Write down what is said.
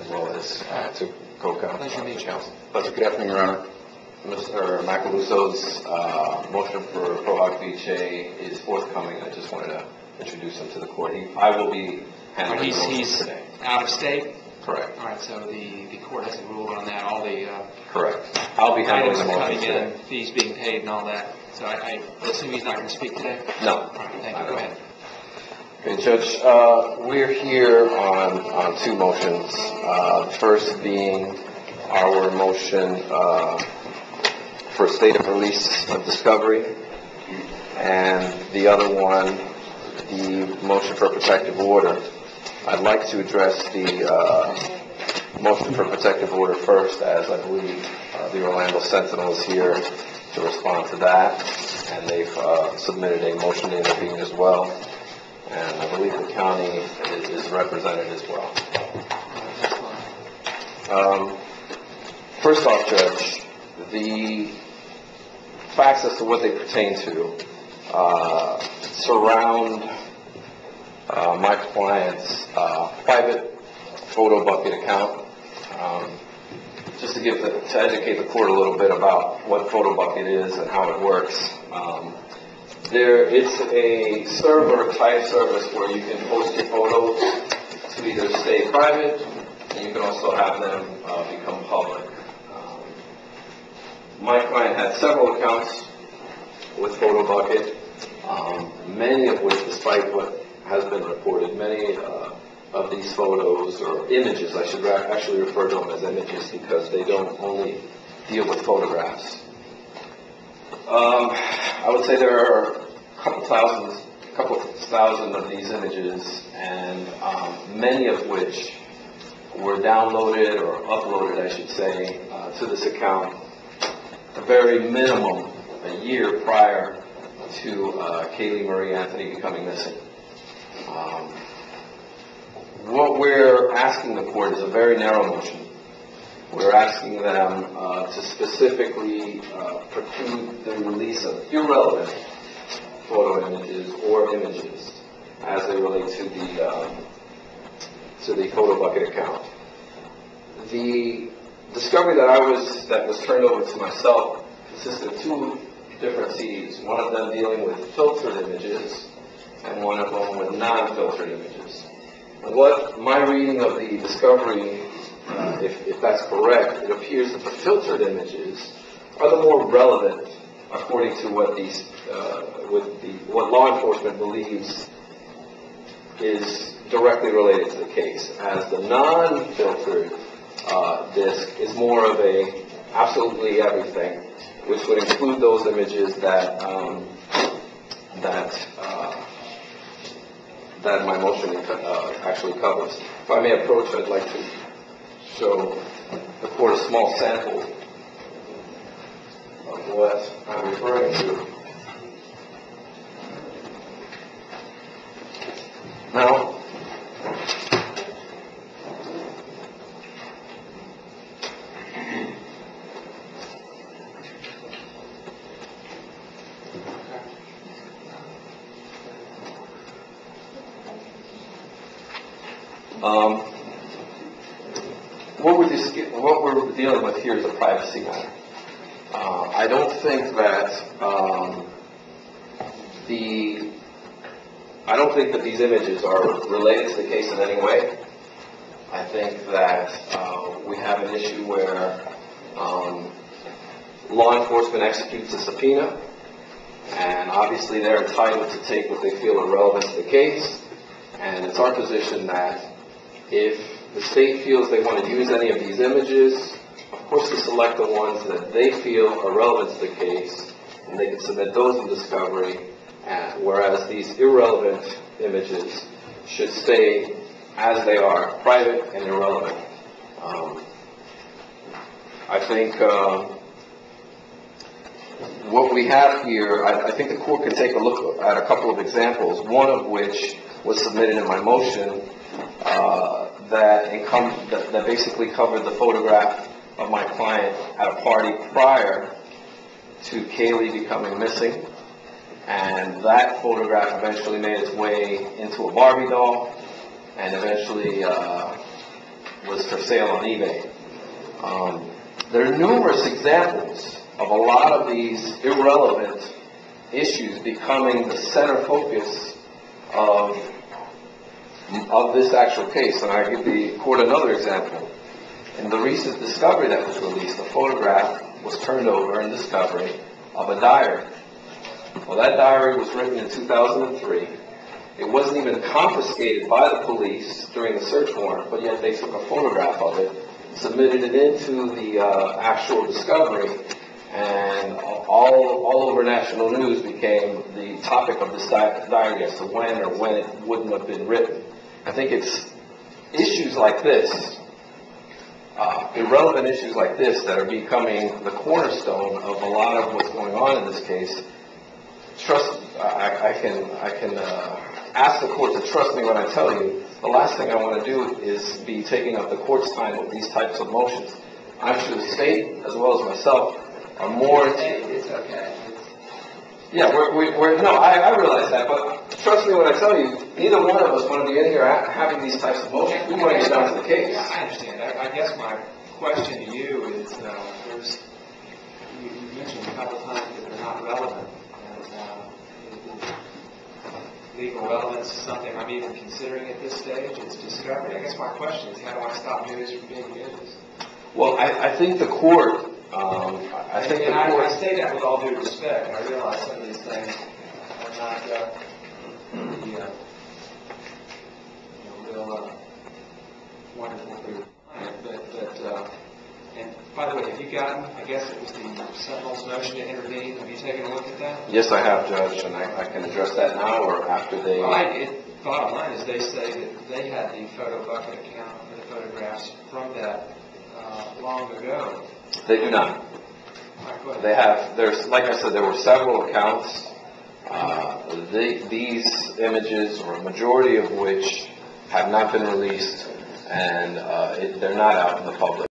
as well as uh, to co-counsel. Pleasure to meet you. Pleasure. Good afternoon, Your Honor. Mr. Macaluso's uh, motion for pro hac vice is forthcoming. I just wanted to introduce him to the court. He- I will be handling the He's, motion he's today. out of state? Correct, All right, so the, the court hasn't ruled on that, all the uh, correct. I'll be handling items the are motion coming in, today. fees being paid and all that. So I, I assume he's not going to speak today? No. All right, thank you, go ahead. Okay, Judge, uh, we're here on, on two motions. Uh, First being our motion uh, for state of release of discovery, and the other one, the motion for protective order. I'd like to address the uh, motion for protective order first, as I believe uh, the Orlando Sentinel is here to respond to that, and they've uh, submitted a motion to intervene as well and I believe the county is represented as well. Um, First off, Judge, the facts as to what they pertain to uh, surround uh, my client's uh, private Photobucket account. Um, Just to give, the- to educate the court a little bit about what Photobucket is and how it works. Um, there, it's a server type service where you can post your photos to either stay private, and you can also have them uh, become public. Um, My client had several accounts with PhotoBucket, um, many of which, despite what has been reported, many uh, of these photos, or images, I should actually refer to them as images because they don't only deal with photographs. Um, I would say there are a couple thousand, a couple thousand of these images, and um, many of which were downloaded or uploaded, I should say, uh, to this account a very minimum a year prior to uh, Caylee Marie Anthony becoming missing. Um, what we're asking the court is a very narrow motion. We're asking them uh, to specifically uh, preclude the release of irrelevant photo images or images as they relate to the, um, to the Photobucket account. The discovery that I was, that was turned over to myself consisted of two different CDs, one of them dealing with filtered images and one of them with non-filtered images. What my reading of the discovery, uh, if, if that's correct, it appears that the filtered images are the more relevant according to what these, uh, with the, what law enforcement believes is directly related to the case, as the non-filtered uh, disc is more of a absolutely everything, which would include those images that um, that uh, that my motion uh, actually covers. If I may approach, I'd like to show the court a small sample what I'm referring to. Now, Um, what we're, what we're dealing with here is a privacy matter. I don't think that, um, the, I don't think that these images are related to the case in any way. I think that, uh, we have an issue where, um, law enforcement executes a subpoena, and obviously they're entitled to take what they feel are relevant to the case. And it's our position that if the state feels they want to use any of these images, course to select the ones that they feel are relevant to the case, and they can submit those in discovery, whereas these irrelevant images should stay as they are, private and irrelevant. Um, I think, um, what we have here, I, I think the court can take a look at a couple of examples, one of which was submitted in my motion, uh, that encum, that, that basically covered the photograph of my client at a party prior to Caylee becoming missing. And that photograph eventually made its way into a Barbie doll and eventually, uh, was for sale on eBay. Um, There are numerous examples of a lot of these irrelevant issues becoming the center focus of, of this actual case. And I give the court another example. In the recent discovery that was released, a photograph was turned over in discovery of a diary. Well, that diary was written in 2003. It wasn't even confiscated by the police during the search warrant, but yet they took a photograph of it, submitted it into the uh, actual discovery, and all, all over national news became the topic of this di- diary as to when or when it wouldn't have been written. I think it's issues like this, uh, irrelevant issues like this that are becoming the cornerstone of a lot of what's going on in this case. Trust, I, I can, I can, uh, ask the court to trust me when I tell you, the last thing I want to do is be taking up the court's time with these types of motions. I'm sure the state, as well as myself, are more, it's okay. Yeah, we're, we- we're, no, I, I realize that, but trust me when I tell you, neither one of us want to be in here ha- having these types of motions. We want to get down to the case. Yeah, I understand. I, I guess my question to you is, uh, there's, you, you mentioned a couple times that they're not relevant. And, uh, legal relevance is something I'm even considering at this stage. It's discovery. I guess my question is, how do I stop news from being news? Well, I, I think the court, um, I think And I, I say that with all due respect. I realize some of these things are not, uh, the, uh, you know, real, uh, wonderful client, but, but, uh, and by the way, have you gotten, I guess it was the Sentinel's motion to intervene, have you taken a look at that? yes, I have, Judge, and I, I can address that now or after they. Well, I, it, bottom line is they say that they had the Photobucket account for the photographs from that, uh, long ago. They do not. They have, there's, like I said, there were several accounts. Uh, the- These images, or a majority of which, have not been released, and uh, it- they're not out in the public.